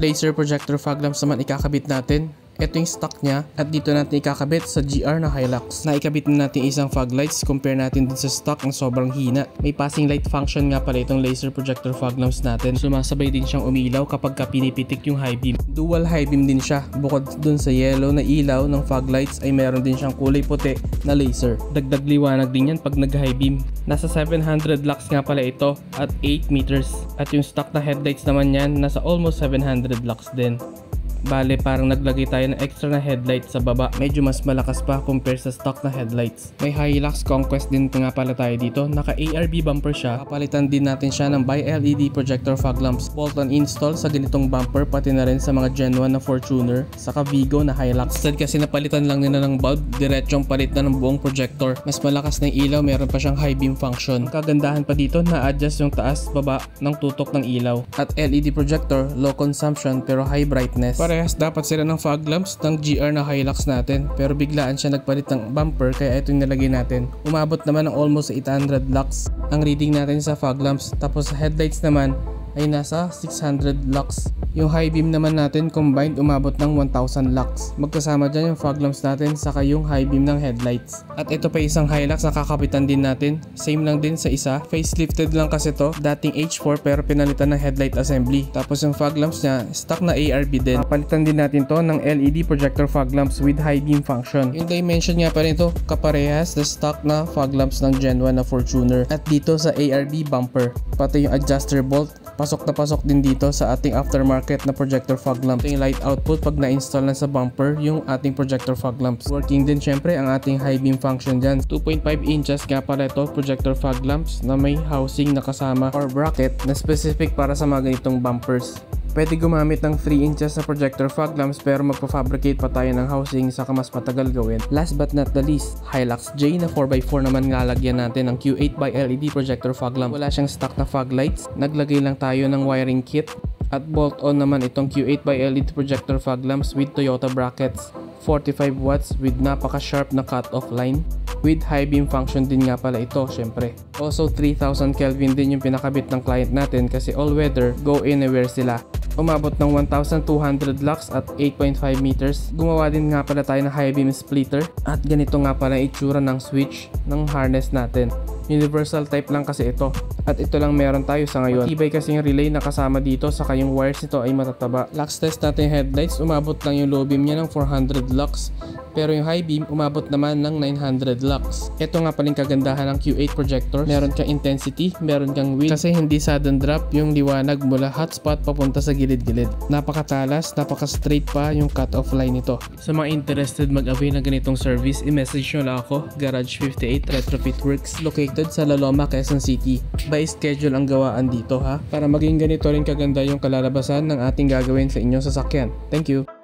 laser projector fog lamps naman ikakabit natin. Ito yung stock niya at dito natin ikakabit sa GR na Hilux. Naikabit na natin isang fog lights compare natin din sa stock ng sobrang hina. May passing light function nga pala itong laser projector fog lamps natin. Sumasabay din siyang umilaw kapag ka yung high beam. Dual high beam din siya. Bukod dun sa yellow na ilaw ng fog lights ay meron din siyang kulay puti na laser. Dagdag liwanag din yan pag nag high beam. Nasa 700 lux nga pala ito at 8 meters. At yung stock na headlights naman yan nasa almost 700 lux din. Bale, parang naglagay tayo ng extra na headlight sa baba. Medyo mas malakas pa compare sa stock na headlights. May Hilux Conquest din nga pala tayo dito. Naka ARB bumper siya. Papalitan din natin siya ng by LED projector fog lamps. Bolt-on install sa ganitong bumper pati na rin sa mga Gen 1 na Fortuner. Saka Vigo na Hilux. Instead kasi napalitan lang nila ng bulb. Diretsong palit na ng buong projector. Mas malakas na ilaw. Meron pa siyang high beam function. Kagandahan pa dito na-adjust yung taas baba ng tutok ng ilaw. At LED projector, low consumption pero high brightness. Parehas dapat sila ng fog lamps ng GR na Hilux natin pero biglaan siya nagpalit ng bumper kaya ito yung nilagay natin. Umabot naman ng almost 800 lux ang reading natin sa fog lamps tapos sa headlights naman ay nasa 600 lux. Yung high beam naman natin combined umabot ng 1000 lux. Magkasama dyan yung fog lamps natin saka yung high beam ng headlights. At ito pa isang Hilux na kakapitan din natin. Same lang din sa isa. Facelifted lang kasi to. Dating H4 pero pinalitan ng headlight assembly. Tapos yung fog lamps niya stock na ARB din. Palitan din natin to ng LED projector fog lamps with high beam function. Yung dimension nga pa rin to kaparehas sa stock na fog lamps ng Gen 1 na Fortuner. At dito sa ARB bumper. Pati yung adjuster bolt pasok na pasok din dito sa ating aftermarket na projector fog lamp. Ito light output pag na-install na sa bumper yung ating projector fog lamps. Working din syempre ang ating high beam function dyan. 2.5 inches nga pala ito projector fog lamps na may housing na kasama or bracket na specific para sa mga ganitong bumpers. Pwede gumamit ng 3 inches na projector fog lamps pero magpa-fabricate pa tayo ng housing saka mas matagal gawin. Last but not the least, Hilux J na 4x4 naman lalagyan natin ng Q8 by LED projector fog lamp. Wala siyang stock na fog lights. Naglagay lang tayo ng wiring kit at bolt-on naman itong Q8 by LED projector fog lamps with Toyota brackets. 45 watts with napaka-sharp na cut-off line. With high beam function din nga pala ito, syempre. Also 3000 Kelvin din yung pinakabit ng client natin kasi all weather, go anywhere sila umabot ng 1,200 lux at 8.5 meters. Gumawa din nga pala tayo ng high beam splitter at ganito nga pala itsura ng switch ng harness natin. Universal type lang kasi ito. At ito lang meron tayo sa ngayon. Ibay kasi yung relay na kasama dito saka yung wires nito ay matataba. Lux test natin yung headlights. Umabot lang yung low beam niya ng 400 lux. Pero yung high beam umabot naman ng 900 lux. Ito nga paling kagandahan ng Q8 projector. Meron kang intensity, meron kang width. Kasi hindi sudden drop yung liwanag mula hotspot papunta sa gilid-gilid. Napakatalas, napaka-straight pa yung cut-off line nito. Sa mga interested mag-avail ng ganitong service, i-message nyo lang ako, Garage 58 Retrofit Works located sa Laloma, Quezon City. By schedule ang gawaan dito ha, para maging ganito rin kaganda yung kalalabasan ng ating gagawin sa inyong sasakyan. Thank you!